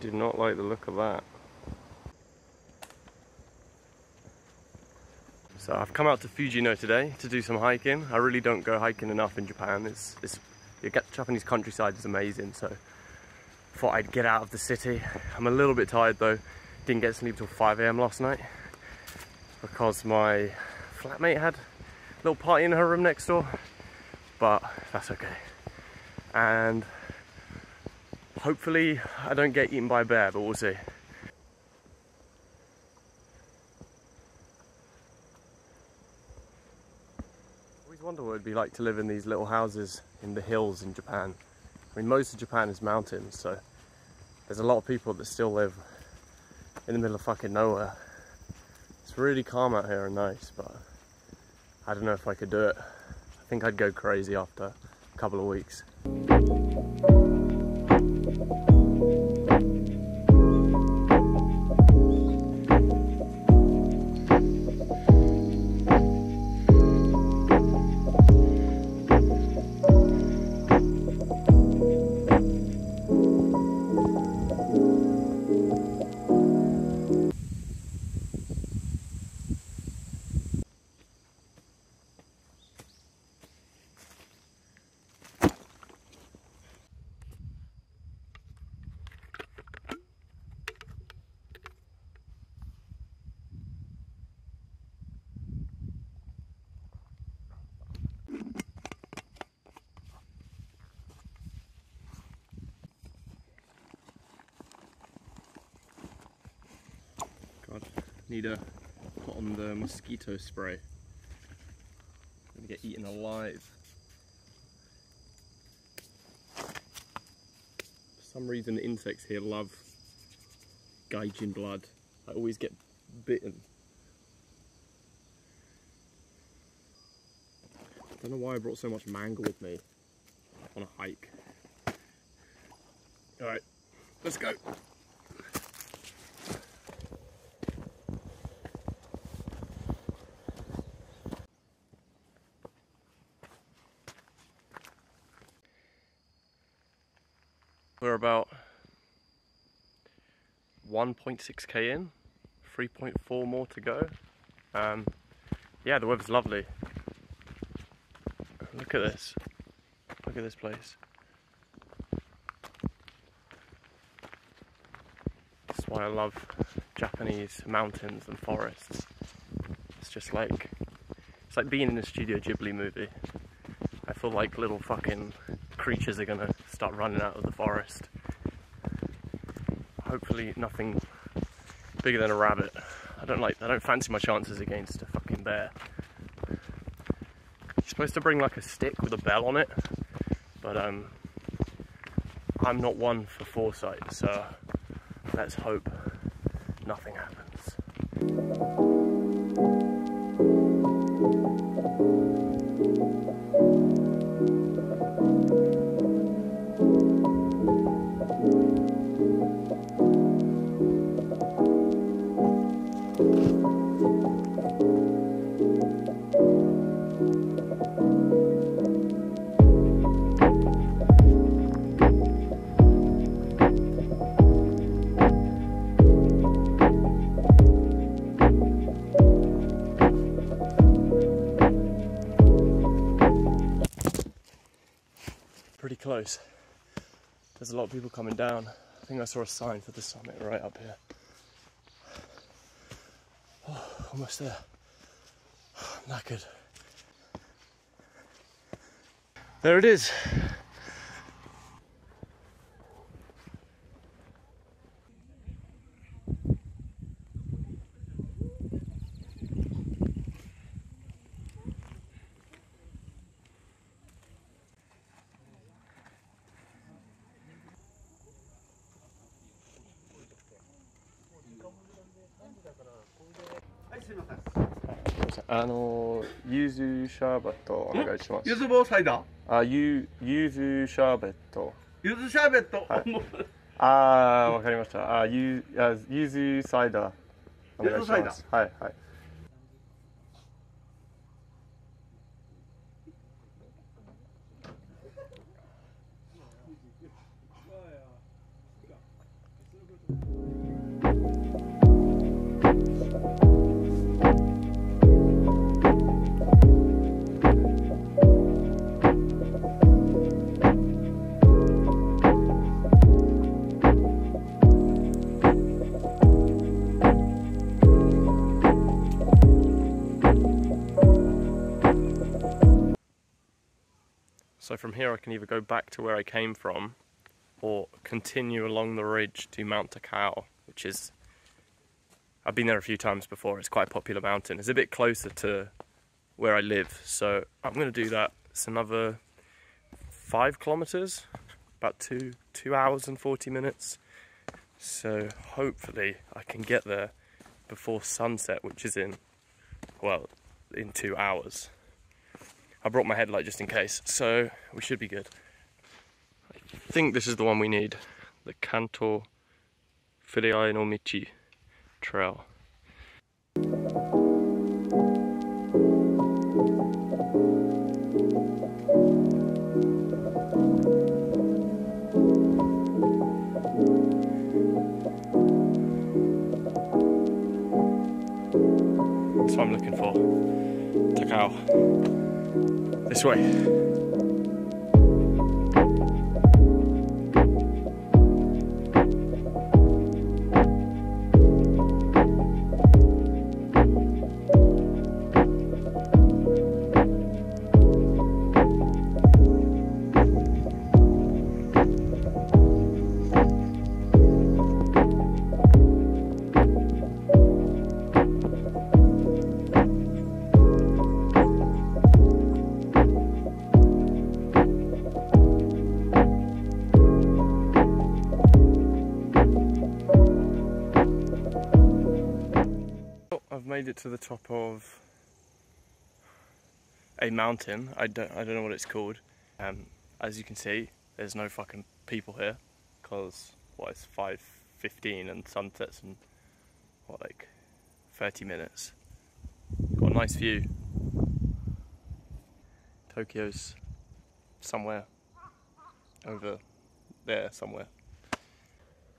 do not like the look of that. So I've come out to Fujino today to do some hiking. I really don't go hiking enough in Japan. It's, it's the Japanese countryside is amazing. So thought I'd get out of the city. I'm a little bit tired though. Didn't get sleep till 5 a.m. last night because my flatmate had a little party in her room next door. But that's okay. And hopefully I don't get eaten by a bear, but we'll see. always wonder what it'd be like to live in these little houses in the hills in Japan. I mean, most of Japan is mountains, so there's a lot of people that still live in the middle of fucking nowhere. It's really calm out here and nice, but I don't know if I could do it. I think I'd go crazy after a couple of weeks. Need to put on the mosquito spray. I'm gonna get eaten alive. For some reason insects here love gaijin blood. I always get bitten. I don't know why I brought so much mango with me on a hike. Alright, let's go. We're about 1.6k in, 3.4 more to go. Um, yeah, the weather's lovely. Look at this. Look at this place. That's why I love Japanese mountains and forests. It's just like it's like being in a Studio Ghibli movie. I feel like little fucking creatures are gonna start running out of the forest. Hopefully nothing bigger than a rabbit. I don't like I don't fancy my chances against a fucking bear. You're supposed to bring like a stick with a bell on it, but um I'm not one for foresight, so let's hope nothing happens. Close. There's a lot of people coming down. I think I saw a sign for the summit right up here. Oh, almost there. I'm knackered. There it is. あの、柚子シャーベットお願いします。ゆず棒サイダーあ、ゆ、柚子シャーベット。ゆずシャーベット、はい あー、わかりました。あ、ゆ、あ、柚子サイダー。お願いし柚子サイダます。はい、はい。So from here I can either go back to where I came from or continue along the ridge to Mount Takao, which is I've been there a few times before. It's quite a popular mountain. It's a bit closer to where I live, so I'm going to do that. It's another five kilometers, about two two hours and 40 minutes. So hopefully I can get there before sunset, which is in well in two hours. I brought my headlight just in case, so we should be good. I think this is the one we need, the Kanto Fureai no Michi trail. That's what I'm looking for. Takao. This way. Made it to the top of a mountain. I don't, I don't know what it's called. Um, as you can see, there's no fucking people here because what it's 5:15 and sunsets in what like 30 minutes. Got a nice view. Tokyo's somewhere over there somewhere.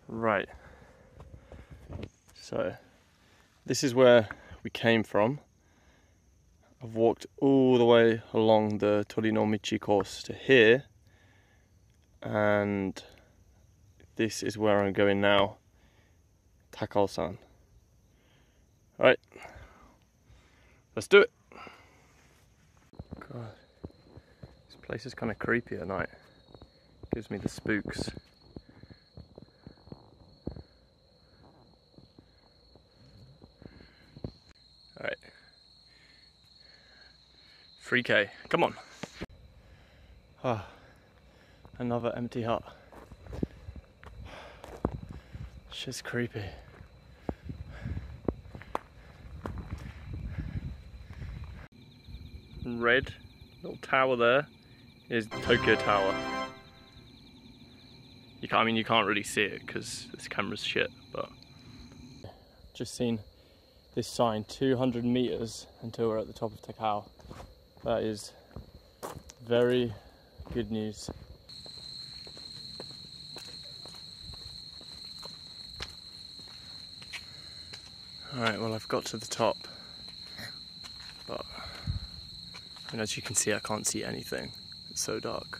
Right. So this is where we came from. I've walked all the way along the Torinomichi course to here, and this is where I'm going now, Takao-san. Alright, let's do it. God, this place is kind of creepy at night. Gives me the spooks. Alright. 3k, come on. Ah, another empty hut. It's just creepy. Red little tower there is Tokyo Tower. You can't, I mean, you can't really see it because this camera's shit, but just seen this sign 200 meters until we're at the top of Takao. That is very good news. Alright, well I've got to the top, but and as you can see I can't see anything. It's so dark.